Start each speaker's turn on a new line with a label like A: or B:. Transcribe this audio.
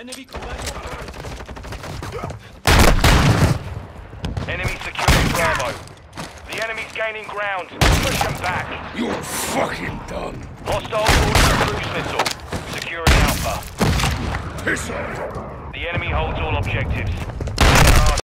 A: Enemy.
B: Enemy securing Bravo. The enemy's gaining ground. Push them back.
C: You're fucking done.
B: Hostile launching cruise missile. Securing Alpha.
C: Piss off.
B: The enemy holds all objectives.